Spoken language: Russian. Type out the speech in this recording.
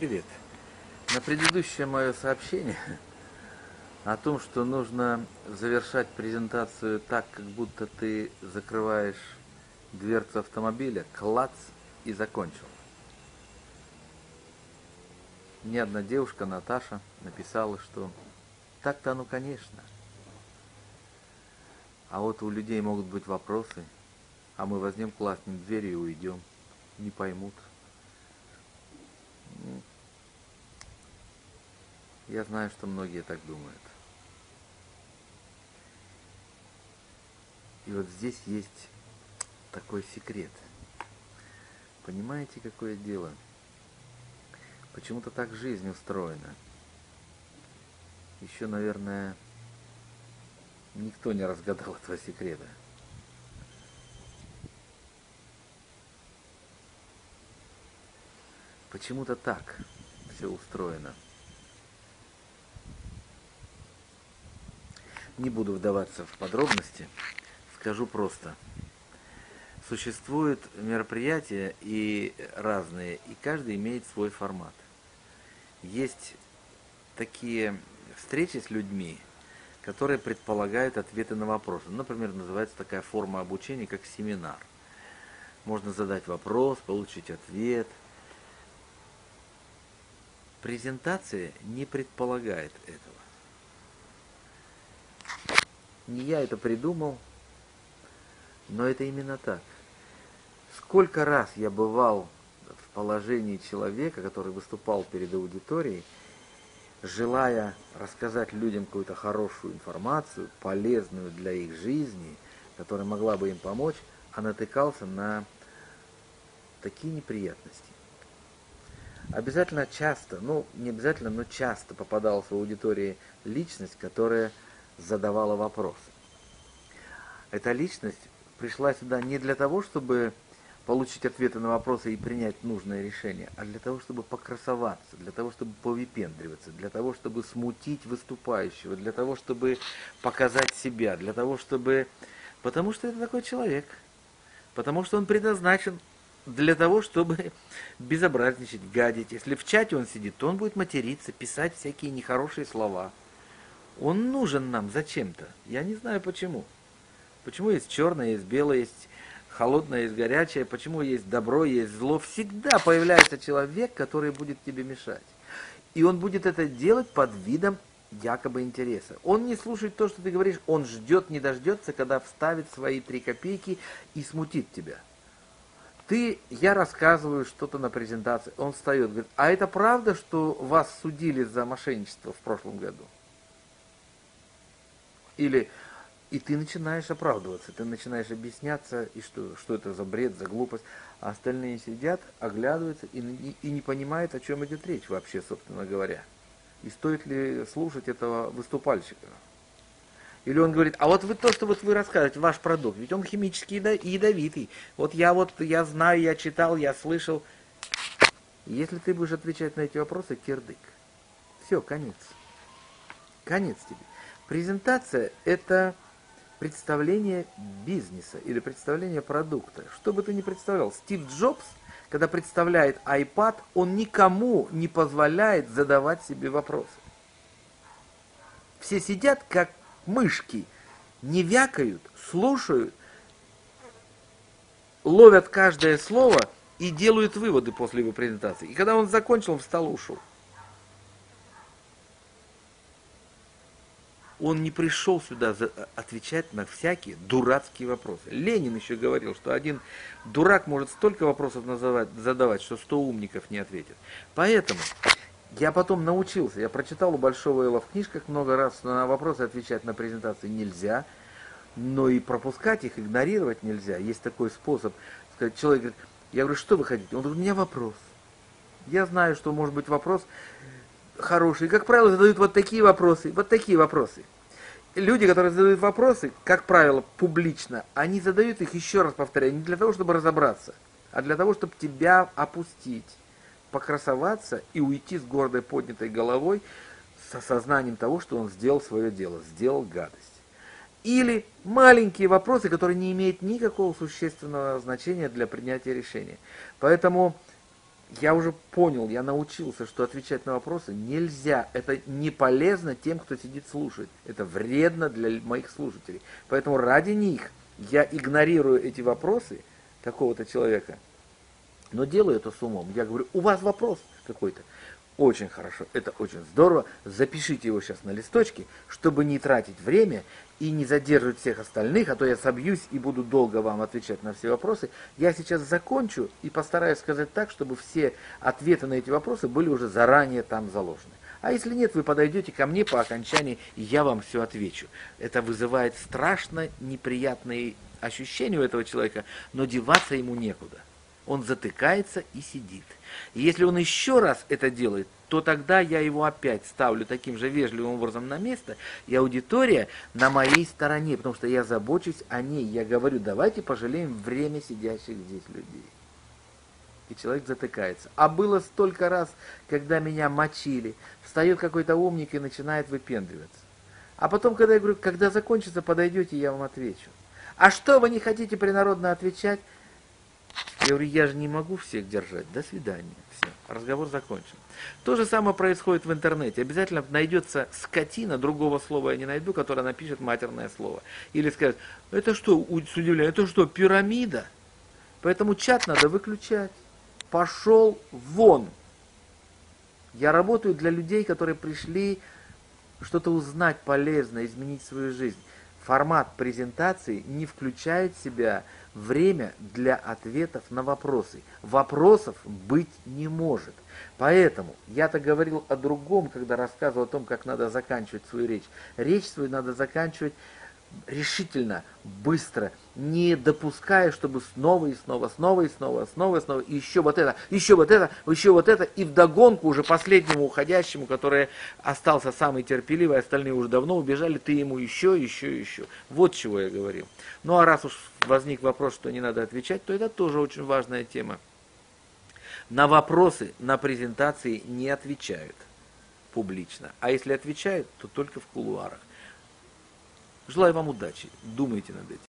Привет. На предыдущее мое сообщение о том, что нужно завершать презентацию так, как будто ты закрываешь дверцу автомобиля, клац и закончил. Мне одна девушка, Наташа, написала, что так-то оно, конечно. А вот у людей могут быть вопросы, а мы возьмем классным дверью и уйдем. Не поймут. Я знаю, что многие так думают. И вот здесь есть такой секрет. Понимаете, какое дело? Почему-то так жизнь устроена. Еще, наверное, никто не разгадал этого секрета. Почему-то так все устроено. Не буду вдаваться в подробности, скажу просто. Существуют мероприятия и разные, и каждый имеет свой формат. Есть такие встречи с людьми, которые предполагают ответы на вопросы. Например, называется такая форма обучения, как семинар. Можно задать вопрос, получить ответ. Презентация не предполагает этого. Не я это придумал, но это именно так. Сколько раз я бывал в положении человека, который выступал перед аудиторией, желая рассказать людям какую-то хорошую информацию, полезную для их жизни, которая могла бы им помочь, а натыкался на такие неприятности. Обязательно часто, ну не обязательно, но часто попадалась в аудитории личность, которая задавала вопросы. Эта личность пришла сюда не для того, чтобы получить ответы на вопросы и принять нужное решение, а для того, чтобы покрасоваться, для того, чтобы повыпендриваться, для того, чтобы смутить выступающего, для того, чтобы показать себя, для того, чтобы... Потому что это такой человек. Потому что он предназначен для того, чтобы безобразничать, гадить. Если в чате он сидит, то он будет материться, писать всякие нехорошие слова. Он нужен нам зачем-то. Я не знаю почему. Почему есть черное, есть белое, есть холодное, есть горячее, почему есть добро, есть зло. Всегда появляется человек, который будет тебе мешать. И он будет это делать под видом якобы интереса. Он не слушает то, что ты говоришь, он ждет, не дождется, когда вставит свои три копейки и смутит тебя. Ты, я рассказываю что-то на презентации, он встает, говорит, а это правда, что вас судили за мошенничество в прошлом году? Или и ты начинаешь оправдываться, ты начинаешь объясняться, и что, что это за бред, за глупость. А остальные сидят, оглядываются и, и, не понимают, о чем идет речь вообще, собственно говоря. И стоит ли слушать этого выступальщика. Или он говорит, а вот вы то, что вот вы рассказываете, ваш продукт, ведь он химически ядовитый. Вот я вот, я знаю, я читал, я слышал. Если ты будешь отвечать на эти вопросы, кирдык. Все, конец. Конец тебе. Презентация – это представление бизнеса или представление продукта. Что бы ты ни представлял, Стив Джобс, когда представляет iPad, он никому не позволяет задавать себе вопросы. Все сидят как мышки, не вякают, слушают, ловят каждое слово и делают выводы после его презентации. И когда он закончил, он встал и ушел. Он не пришел сюда за, э, отвечать на всякие дурацкие вопросы. Ленин еще говорил, что один дурак может столько вопросов называть, задавать, что сто умников не ответит. Поэтому я потом научился, я прочитал у Большого Эла в книжках много раз, на вопросы отвечать на презентации нельзя, но и пропускать их, игнорировать нельзя. Есть такой способ, сказать, человек говорит, я говорю, что вы хотите? Он говорит, у меня вопрос. Я знаю, что может быть вопрос, хорошие, как правило, задают вот такие вопросы, вот такие вопросы. Люди, которые задают вопросы, как правило, публично, они задают их, еще раз повторяю, не для того, чтобы разобраться, а для того, чтобы тебя опустить, покрасоваться и уйти с гордой поднятой головой, с осознанием того, что он сделал свое дело, сделал гадость. Или маленькие вопросы, которые не имеют никакого существенного значения для принятия решения. Поэтому я уже понял, я научился, что отвечать на вопросы нельзя. Это не полезно тем, кто сидит слушать. Это вредно для моих слушателей. Поэтому ради них я игнорирую эти вопросы какого-то человека, но делаю это с умом. Я говорю, у вас вопрос какой-то. Очень хорошо, это очень здорово. Запишите его сейчас на листочке, чтобы не тратить время и не задерживать всех остальных, а то я собьюсь и буду долго вам отвечать на все вопросы. Я сейчас закончу и постараюсь сказать так, чтобы все ответы на эти вопросы были уже заранее там заложены. А если нет, вы подойдете ко мне по окончании, и я вам все отвечу. Это вызывает страшно неприятные ощущения у этого человека, но деваться ему некуда он затыкается и сидит. И если он еще раз это делает, то тогда я его опять ставлю таким же вежливым образом на место, и аудитория на моей стороне, потому что я забочусь о ней. Я говорю, давайте пожалеем время сидящих здесь людей. И человек затыкается. А было столько раз, когда меня мочили. Встает какой-то умник и начинает выпендриваться. А потом, когда я говорю, когда закончится, подойдете, я вам отвечу. А что вы не хотите принародно отвечать? Я говорю, я же не могу всех держать. До свидания. Все, разговор закончен. То же самое происходит в интернете. Обязательно найдется скотина, другого слова я не найду, которая напишет матерное слово. Или скажет, это что, с удивлением, это что, пирамида? Поэтому чат надо выключать. Пошел вон. Я работаю для людей, которые пришли что-то узнать полезное, изменить свою жизнь. Формат презентации не включает в себя время для ответов на вопросы. Вопросов быть не может. Поэтому я-то говорил о другом, когда рассказывал о том, как надо заканчивать свою речь. Речь свою надо заканчивать решительно, быстро, не допуская, чтобы снова и снова, снова и снова, снова и снова, и еще вот это, еще вот это, еще вот это, и вдогонку уже последнему уходящему, который остался самый терпеливый, остальные уже давно убежали, ты ему еще, еще, еще. Вот чего я говорил. Ну а раз уж возник вопрос, что не надо отвечать, то это тоже очень важная тема. На вопросы на презентации не отвечают публично, а если отвечают, то только в кулуарах. Желаю вам удачи. Думайте над этим.